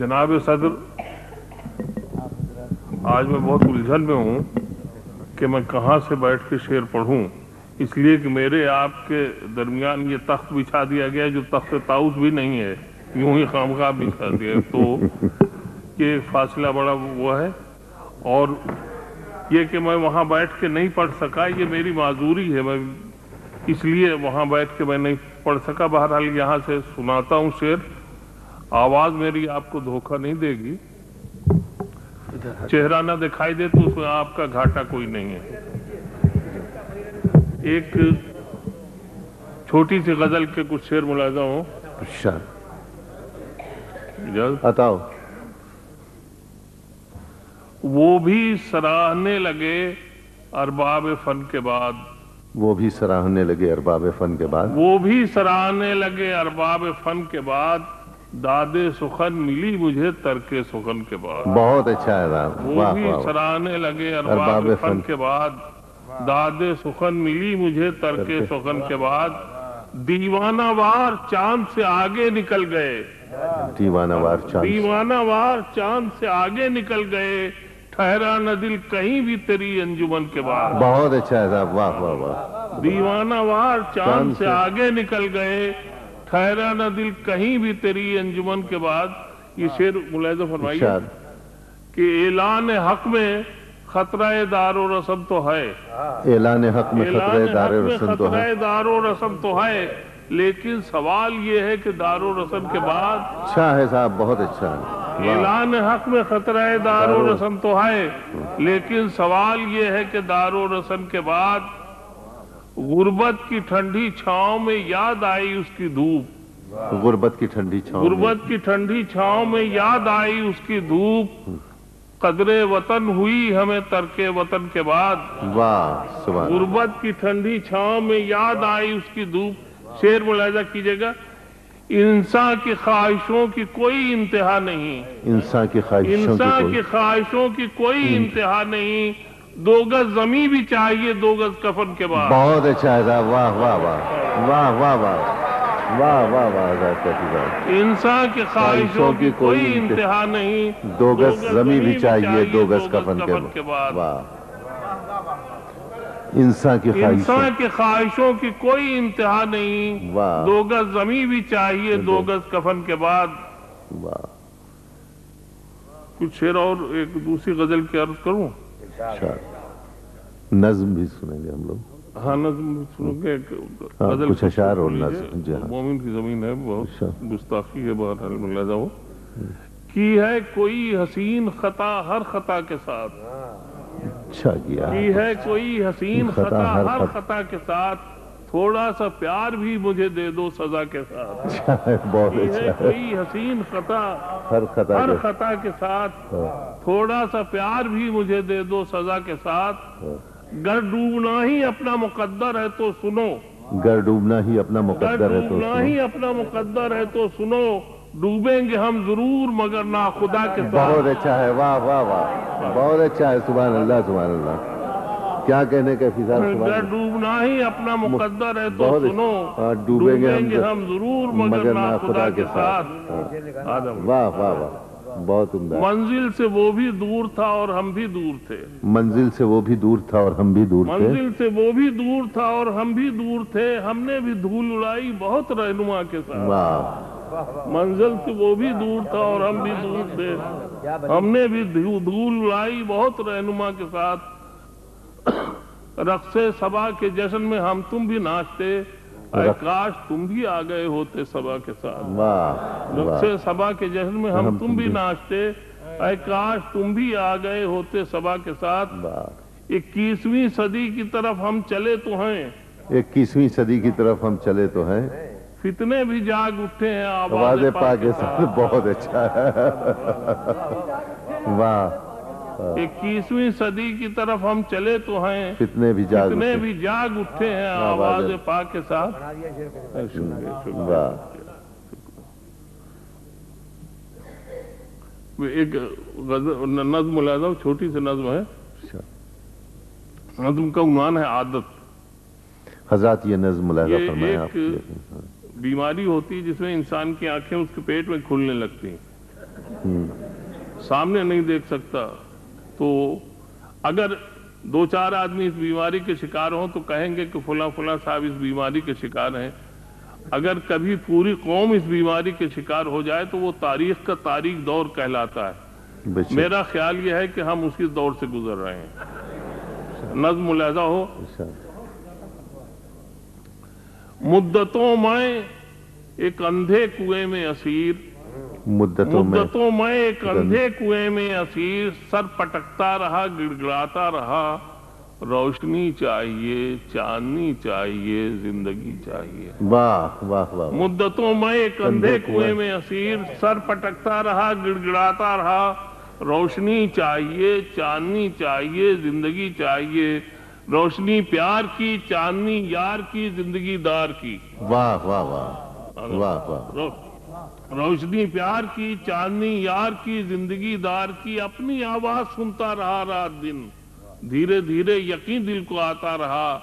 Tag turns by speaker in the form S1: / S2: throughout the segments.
S1: جناب صدر، آج میں بہت الجھن میں ہوں کہ میں کہاں سے بیٹھ کے شعر پڑھوں۔ اس لیے کہ میرے آپ کے درمیان یہ تخت بچھا دیا گیا جو تخت تاؤس بھی نہیں ہے، یوں ہی خام بچھا دیا تو یہ فاصلہ بڑا وہ ہے۔ اور یہ کہ میں وہاں بیٹھ کے نہیں پڑھ سکا، یہ میری معذوری ہے۔ میں اس لیے وہاں بیٹھ کے میں نہیں پڑھ سکا۔ بہرحال یہاں سے سناتا ہوں شعر۔ آواز میری آپ کو دھوکہ نہیں دے گی۔ چہرہ نہ دکھائی دے تو اس میں آپ کا گھاٹا کوئی نہیں ہے۔ ایک چھوٹی سی غزل کے کچھ شیر ملاحظہ ہوں۔
S2: اچھا۔ بتاؤ۔
S1: وہ بھی سراہنے لگے ارباب فن کے بعد۔
S2: وہ بھی سراہنے لگے ارباب فن کے بعد۔
S1: وہ بھی سراہنے لگے ارباب فن کے بعد۔ دادے سخن ملی مجھے ترکے سخن کے بعد۔
S2: بہت اچھا ہے وہ بھی
S1: سرانے لگے ارباب فن۔ کے بعد۔ دادے سخن ملی مجھے ترکے سخن کے بعد۔ دیوانہ وار چاند سے آگے نکل گئے۔
S2: دیوانہ وار چاند
S1: دیوانہ وار چاند سے آگے نکل گئے۔ ٹھہرا نہ دل کہیں بھی تیری انجمن کے بعد۔
S2: بہت اچھا ہے صاحب واہ واہ واہ۔ دیوانہ
S1: وار چاند سے۔ آگے نکل گئے۔ ٹھہرا نہ دل کہیں بھی تیری انجمن کے بعد یہ ہاں۔ شیر ملاحظہ فرمائی کہ اعلان حق میں خطرہ دار و رسم تو ہے۔ ہاں۔
S2: اعلان حق میں خطرہ دار و رسم تو ہے۔
S1: دار و رسم تو ہے۔ لیکن سوال یہ ہے کہ دار و رسم کے بعد
S2: اچھا ہے صاحب بہت اچھا ہے۔
S1: اعلان حق میں خطرہ دار و رسم تو ہے۔ ہاں۔ لیکن سوال یہ ہے کہ دار و رسم کے بعد غربت کی ٹھنڈی چھاؤں میں یاد آئی اس کی دھوپ۔
S2: غربت کی ٹھنڈی چھاؤں غربت
S1: کی تھنڈی چھاؤں میں یاد آئی اس کی دھوپ۔ قدر وطن ہوئی ہمیں ترک وطن کے بعد۔
S2: غربت
S1: کی ٹھنڈی چھاؤں میں یاد آئی اس کی دھوپ۔ شیر ملاحظہ کیجیے گا۔ انسان کی خواہشوں کی کوئی انتہا نہیں۔
S2: انسان کی خواہشوں انسان کی
S1: خواہشوں کی کوئی انتہا نہیں۔ دو گز زمین بھی چاہیے دو گز کفن کے بعد۔
S2: بہت اچھا ہے صاحب۔ واہ واہ واہ۔ واہ واہ واہ۔ واہ واہ واہ
S1: انسان کی خواہشوں کی کوئی انتہا نہیں۔
S2: دو گز زمین بھی چاہیے دو گز کفن
S1: کے بعد۔
S2: واہ۔ انسان کی انسان
S1: خواہشوں کی کوئی انتہا نہیں۔
S2: دو
S1: گز زمین بھی چاہیے دو گز۔ کفن کے بعد۔
S2: واہ۔
S1: کچھ شیر اور ایک دوسری غزل کی عرض کروں۔
S2: اچھا۔ نظم بھی سنیں گے ہم لوگ۔
S1: ہاں نظم سنو گے۔ ہاں، کچھ اشار اور نظم جی ہاں۔ مومن کی زمین ہے بہت اچھا۔ گستاخی ہے بہت حل ملا جاؤ۔ کی ہے کوئی حسین خطا ہر خطا کے ساتھ؟
S2: اچھا کیا کی ہے
S1: کوئی حسین خطا ہر خطا کے ساتھ؟ تھوڑا سا پیار بھی مجھے دے دو سزا کے ساتھ۔
S2: بہت اچھا۔
S1: کوئی حسین خطا۔
S2: ہر خطا ہر
S1: خطا کے ساتھ۔
S2: ہاں۔
S1: تھوڑا سا پیار بھی مجھے دے دو سزا کے ساتھ۔
S2: ہاں۔
S1: گر ڈوبنا ہی اپنا مقدر ہے تو سنو۔
S2: گر ڈوبنا ہی اپنا مقدر ہے تو ڈوبنا ہی
S1: اپنا مقدر ہے تو سنو۔ ڈوبیں گے ہم ضرور مگر نہ خدا کے ساتھ۔ بہت
S2: اچھا ہے۔ واہ واہ واہ۔ بہت اچھا ہے۔ سبحان اللہ سبحان اللہ۔ کیا کہنے کا فضا
S1: ڈوبنا ہی اپنا مقدر ہے تو سنو
S2: ہاں، ڈوبیں گے ہم
S1: ضرور مگر نہ خدا کے ساتھ۔
S2: ہاں۔
S1: واہ
S2: واہ واہ بہت اندار
S1: منزل سے وہ بھی دور تھا اور ہم بھی دور تھے۔
S2: منزل سے وہ بھی دور تھا اور ہم بھی دور تھے۔ منزل
S1: سے وہ بھی دور تھا اور ہم بھی دور تھے۔ ہم نے بھی دھول اڑائی بہت رہنما کے
S2: ساتھ۔
S1: منزل سے وہ بھی دور تھا اور ہم بھی دور تھے۔ ہم نے بھی دھول اڑائی بہت رہنما کے ساتھ۔ رقص سبا کے جشن میں ہم تم بھی ناچتے۔ اے کاش تم بھی آ گئے ہوتے سبا کے ساتھ۔
S2: رقص
S1: سبا کے جشن میں ہم تم بھی ناچتے۔ اے کاش تم بھی آ گئے ہوتے سبا کے ساتھ۔ اکیسویں صدی کی طرف ہم چلے تو ہیں۔
S2: اکیسویں صدی کی طرف ہم چلے تو ہیں۔
S1: فتنے بھی جاگ اٹھے ہیں آواز پاکستان
S2: بہت اچھا۔ واہ۔
S1: اکیسویں صدی کی طرف ہم چلے تو ہیں۔
S2: کتنے بھی جاگ کتنے
S1: بھی جاگ اٹھے ہیں آواز پاک کے ساتھ۔ ایک نظم العظم چھوٹی سی نظم ہے۔ اچھا۔ نظم کا عنوان ہے عادت۔
S2: حضرت یہ نظم العظم فرمایا ایک
S1: بیماری ہوتی ہے جس میں انسان کی آنکھیں اس کے پیٹ میں کھلنے لگتی ہیں۔ سامنے نہیں دیکھ سکتا۔ تو اگر دو چار آدمی اس بیماری کے شکار ہوں تو کہیں گے کہ فلاں فلاں صاحب اس بیماری کے شکار ہیں۔ اگر کبھی پوری قوم اس بیماری کے شکار ہو جائے تو وہ تاریخ کا تاریخ دور کہلاتا ہے۔
S2: میرا
S1: خیال یہ ہے کہ ہم اسی دور سے گزر رہے ہیں۔ نظم ملحظہ ہو۔
S2: اچھا۔
S1: مدتوں میں ایک اندھے کنویں میں اسیر
S2: مدتوں میں
S1: مدتوں میں ایک اندھے کنویں میں اسیر سر پٹکتا رہا گڑگڑاتا رہا۔ روشنی چاہیے چاندنی چاہیے زندگی چاہیے۔
S2: واہ واہ واہ
S1: مدتوں میں ایک اندھے کوئے میں اسیر سر پٹکتا رہا گڑگڑاتا رہا۔ روشنی چاہیے چاندنی چاہیے زندگی چاہیے۔ روشنی پیار کی چاندنی یار کی زندگی دار کی۔
S2: واہ واہ واہ۔
S1: واہ واہ۔ روشنی پیار کی چاندنی یار کی زندگی دار کی اپنی آواز سنتا رہا رات دن۔ دھیرے دھیرے یقین دل کو آتا رہا۔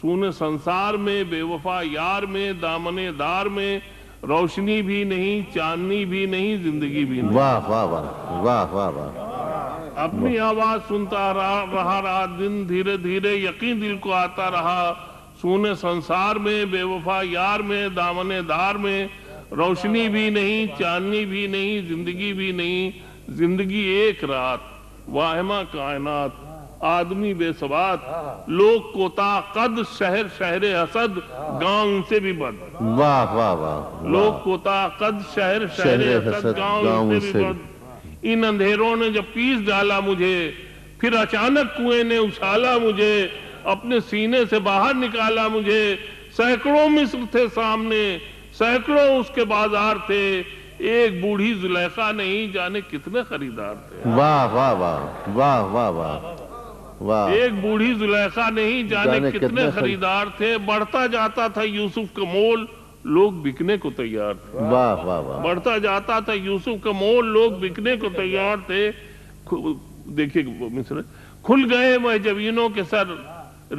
S1: سونے سنسار میں بے وفا یار میں دامنے دار میں۔ روشنی بھی نہیں چاندنی بھی نہیں زندگی بھی نہیں۔
S2: واہ واہ واہ واہ
S1: اپنی آواز سنتا رہا رات دن۔ دھیرے دھیرے یقین دل کو آتا رہا۔ سونے سنسار میں بے وفا یار میں دامنے دار میں۔ روشنی بھی نہیں چاندنی بھی نہیں زندگی بھی نہیں زندگی ایک رات واہمہ کائنات آدمی بے سبات لوگ کوتا قد شہر شہر حسد گاؤں سے بھی بد۔
S2: واہ واہ واہ لوگ
S1: کوتا قد شہر شہر حسد گاؤں سے بھی بد۔ ان اندھیروں نے جب پیس ڈالا مجھے پھر اچانک کنویں نے اچھالا مجھے اپنے سینے سے باہر نکالا مجھے سینکڑوں مصر تھے سامنے سینکڑوں اس کے بازار تھے ایک بوڑھی زلیخہ نہیں جانے کتنے خریدار تھے۔
S2: واہ واہ واہ ایک
S1: بوڑھی زلیخہ نہیں جانے کتنے خریدار تھے۔ بڑھتا جاتا تھا یوسف کا مول لوگ بکنے کو تیار تھے۔ بڑھتا جاتا تھا یوسف کا مول لوگ بکنے کو تیار تھے۔ دیکھیے مصر کھل گئے وہ جبینوں کے سر۔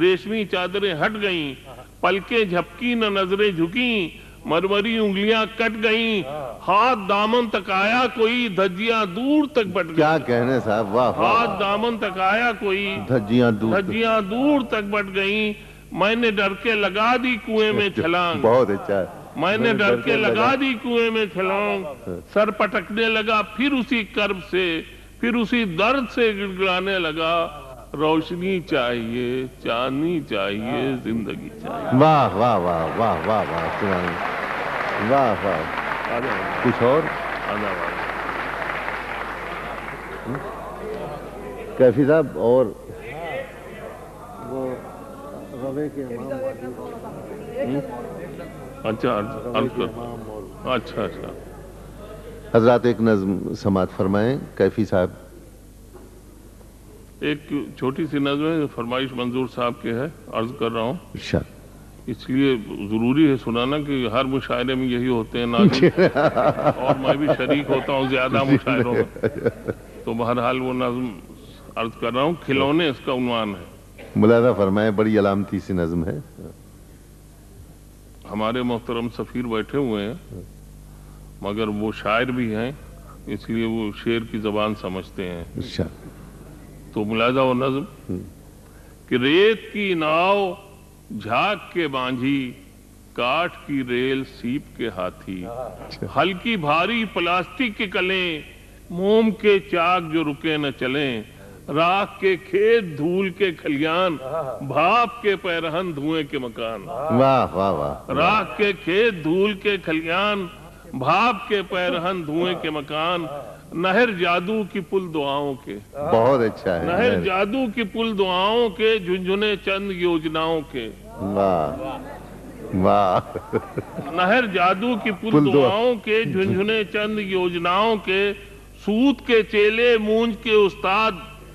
S1: ریشمی چادریں ہٹ گئیں۔ پلکیں جھپکی نہ نظریں جھکیں۔ مروری انگلیاں کٹ گئیں۔ ہاتھ دامن تک آیا کوئی دھجیاں دور تک بٹ گئیں۔ کیا
S2: کہنے صاحب؟ واہ ہاتھ
S1: دامن تک آیا کوئی
S2: دھجیاں دور
S1: دھجیاں دور تک بٹ گئیں۔ میں نے ڈر کے لگا دی کنویں میں چھلانگ۔
S2: بہت اچھا۔
S1: میں نے ڈر کے لگا دی کنویں میں چھلانگ۔ سر پٹکنے لگا پھر اسی کرب سے پھر اسی درد سے گڑگڑانے لگا۔ روشنی چاہیے چاندنی چاہیے زندگی چاہیے۔
S2: واہ واہ واہ واہ واہ واہ واہ واہ۔ کچھ اور؟ کیفی صاحب اور؟
S1: اچھا، اچھا،, اچھا اچھا۔
S2: حضرات ایک نظم سماعت فرمائیں۔ کیفی صاحب
S1: ایک چھوٹی سی نظم فرمائش منظور صاحب کے ہے عرض کر رہا ہوں۔ اس لیے ضروری ہے سنانا کہ ہر مشاعرے میں یہی ہوتے ہیں اور میں بھی شریک ہوتا ہوں زیادہ مشاعروں
S2: میں۔
S1: تو بہرحال وہ نظم عرض کر رہا ہوں کھلونے اس کا عنوان ہے۔
S2: ملاحظہ فرمائے بڑی علامتی سی نظم ہے۔
S1: ہمارے محترم سفیر بیٹھے ہوئے ہیں مگر وہ شاعر بھی ہیں اس لیے وہ شعر کی زبان سمجھتے ہیں۔
S2: اچھا
S1: تو ملاحظہ و نظم کہ ریت کی ناؤ جھاگ کے بانجھی کاٹ کی ریل سیپ کے ہاتھی۔ ہلکی بھاری پلاسٹک کے کلیں موم کے چاک جو رکے نہ چلیں۔ راک کے کھیت دھول کے کھلیان۔ بھاپ کے پیرہن دھوئیں کے مکان۔
S2: راک
S1: کے کھیت دھول کے کھلیان۔ بھاپ کے پیرہن دھوئیں کے مکان۔ نہر جادو کی پل دعاؤں کے۔
S2: بہت اچھا ہے۔ نہر
S1: جادو کی پل دعاؤں کے جنجنے چند یوجناؤں کے۔ نہر جادو کی پل دعاؤں کے جنجنے چند یوجناؤں کے۔ سوت کے چیلے مونج کے استاد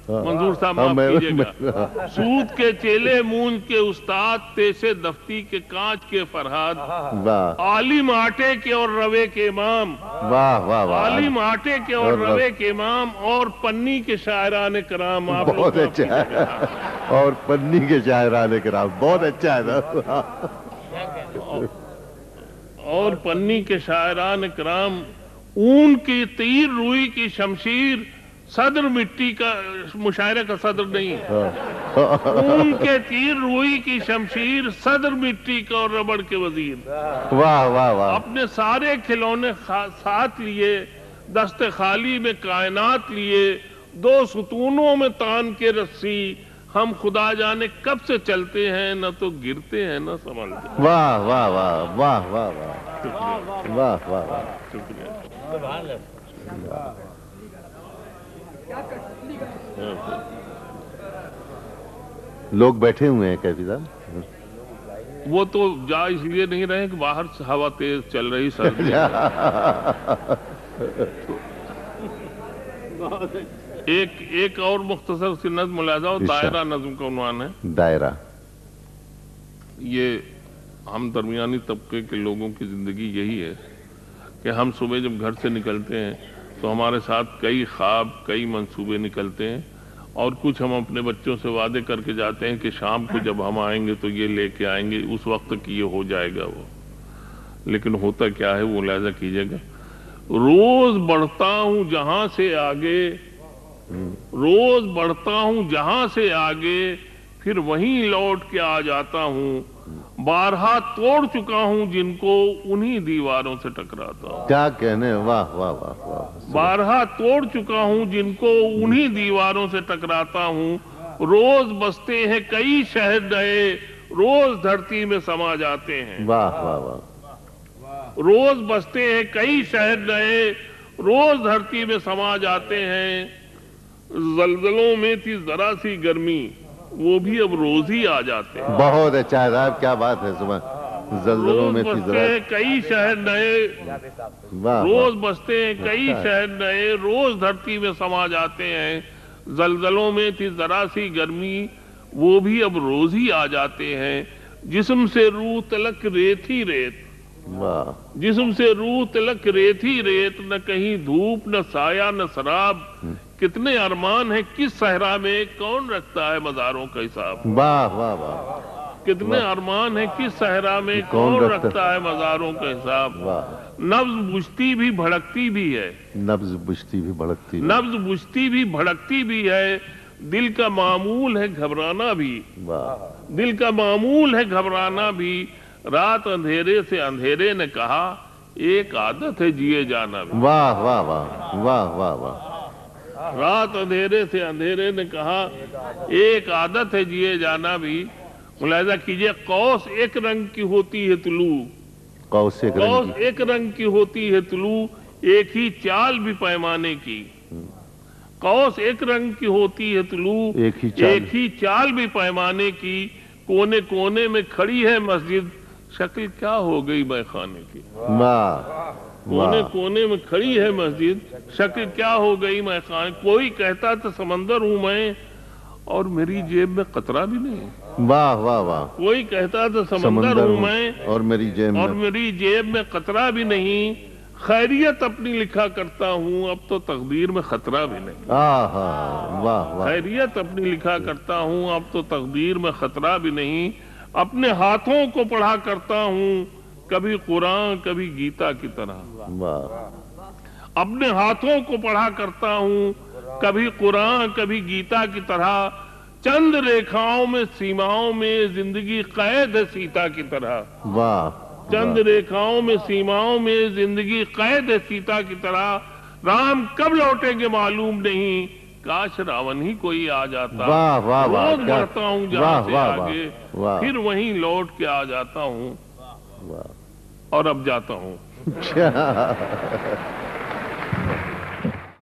S2: منظور
S1: صاحب ہاں، معاف کیجیے
S2: گا۔ ہاں۔
S1: سود کے چیلے مون کے استاد تیسے دفتی کے کانچ کے فرحاد
S2: ہاں،
S1: عالم آٹے کے اور روے کے امام۔
S2: عالم
S1: آٹے کے اور روے کے امام اور پنی کے شاعران کرام آپ بہت اچھا ہے۔
S2: اور پنی کے شاعران کرام بہت اچھا ہے
S1: اور پنی کے شاعران کرام اون کی تیر روئی کی شمشیر صدر مٹی کا مشاعرے کا صدر نہیں
S2: اون کے
S1: تیر روئی کی شمشیر صدر مٹی کا اور ربڑ کے وزیر۔
S2: واہ واہ واہ۔
S1: اپنے سارے کھلونے ساتھ لیے دست خالی میں کائنات لیے دو ستونوں میں تان کے رسی۔ ہم خدا جانے کب سے چلتے ہیں نہ تو گرتے ہیں نہ سنبھلتے
S2: واہ واہ واہ واہ واہ
S1: واہ۔
S2: واہ واہ واہ۔
S1: شکریہ۔
S2: لوگ بیٹھے ہوئے ہیں کیفی صاحب؟
S1: وہ تو جا اس لیے نہیں رہے کہ باہر ہوا تیز چل رہی سردی۔ ایک ایک اور مختصر سی نظم ملاحظہ اور ارشاد. دائرہ نظم کا عنوان ہے۔
S2: دائرہ۔
S1: یہ ہم درمیانی طبقے کے لوگوں کی زندگی یہی ہے کہ ہم صبح جب گھر سے نکلتے ہیں تو ہمارے ساتھ کئی خواب، کئی منصوبے نکلتے ہیں اور کچھ ہم اپنے بچوں سے وعدے کر کے جاتے ہیں کہ شام کو جب ہم آئیں گے تو یہ لے کے آئیں گے، اس وقت کی یہ ہو جائے گا وہ۔ لیکن ہوتا کیا ہے، وہ لہذا کیجیے گا۔ روز بڑھتا ہوں جہاں سے آگے، روز بڑھتا ہوں جہاں سے آگے، پھر وہیں لوٹ کے آ جاتا ہوں۔ بارہا توڑ چکا ہوں جن کو انہی دیواروں سے ٹکراتا ہوں۔
S2: کیا کہنے واہ واہ واہ واہ
S1: بارہا توڑ چکا ہوں جن کو انہی دیواروں سے ٹکراتا ہوں۔ روز بستے ہیں کئی شہر نئے روز دھرتی میں سما جاتے ہیں۔
S2: واہ واہ واہ۔
S1: روز بستے ہیں کئی شہر نئے روز دھرتی میں سما جاتے ہیں۔ زلزلوں میں تھی ذرا سی گرمی۔ وہ بھی اب روز ہی آ جاتے ہیں۔
S2: بہت اچھا ہے صاحب کیا بات ہے صبح۔ زلزلوں میں
S1: کئی شہر نئے۔
S2: روز
S1: بستے ہیں کئی اچھا۔ شہر نئے۔ روز دھرتی میں سما جاتے ہیں۔ زلزلوں میں تھی ذرا سی گرمی وہ بھی اب روز ہی آ جاتے ہیں۔ جسم سے روح تلک ریت ہی ریت۔ جسم سے روح تلک ریت ہی ریت۔ نہ کہیں دھوپ نہ سایہ نہ شراب کتنے ارمان ہیں کس صحرا میں کون رکھتا ہے مزاروں کا حساب؟
S2: واہ واہ واہ
S1: کتنے ارمان ہیں کس صحرا میں کون رکھتا- ہے؟ مزاروں کا حساب؟ نبز بجتی بھی بھڑکتی بھی ہے۔
S2: نبز بجتی بھی بھڑکتی بھی۔
S1: نبز بجتی بھی بھڑکتی بھی ہے۔ دل کا معمول ہے گھبرانا بھی۔ دل کا معمول ہے گھبرانا بھی۔ رات اندھیرے سے اندھیرے نے کہا ایک عادت ہے جیے جانا بھی۔
S2: واہ واہ واہ واہ واہ واہ۔
S1: رات اندھیرے سے اندھیرے نے کہا ایک عادت ہے جیے جانا بھی ملاحظہ کیجیے قوس ایک رنگ کی ہوتی ہے طلوع۔
S2: قوس ایک رنگ قوس
S1: کی۔ ایک رنگ کی ہوتی ہے طلوع ایک ہی چال بھی پیمانے کی۔ قوس ایک رنگ کی ہوتی ہے طلوع
S2: ایک ہی چال۔ ایک
S1: ہی چال بھی پیمانے کی۔ کونے کونے میں کھڑی ہے مسجد شکل کیا ہو گئی میں خانے کی۔
S2: کونے
S1: کونے میں کھڑی ہے مسجد۔ شکل کیا ہو گئی میں کوئی کہتا تو سمندر ہوں میں۔ اور میری جیب میں قطرہ بھی نہیں۔
S2: واہ واہ واہ۔
S1: کوئی کہتا تو سمندر ہوں میں۔
S2: اور میری جیب اور
S1: میری جیب میں قطرہ بھی نہیں۔ خیریت اپنی لکھا کرتا ہوں۔ اب تو تقدیر میں خطرہ بھی نہیں۔
S2: واہ۔
S1: خیریت اپنی لکھا کرتا ہوں۔ اب تو تقدیر میں خطرہ بھی نہیں۔ اپنے ہاتھوں کو پڑھا کرتا ہوں۔ کبھی قرآن کبھی گیتا کی طرح۔ اپنے ہاتھوں کو پڑھا کرتا ہوں کبھی قرآن کبھی گیتا کی طرح۔ چند ریکھاؤں میں سیماؤں میں زندگی قید ہے سیتا کی طرح۔
S2: واہ۔ چند
S1: ریکھاؤں میں سیماؤں میں زندگی قید ہے سیتا کی طرح۔ رام کب لوٹیں گے معلوم نہیں۔ کاش راون ہی کوئی آ جاتا۔
S2: روز بڑھتا
S1: ہوں جہاں سے آگے۔
S2: پھر
S1: وہیں لوٹ کے آ جاتا ہوں۔
S2: واہ۔
S1: اور اب جاتا ہوں۔
S2: اچھا۔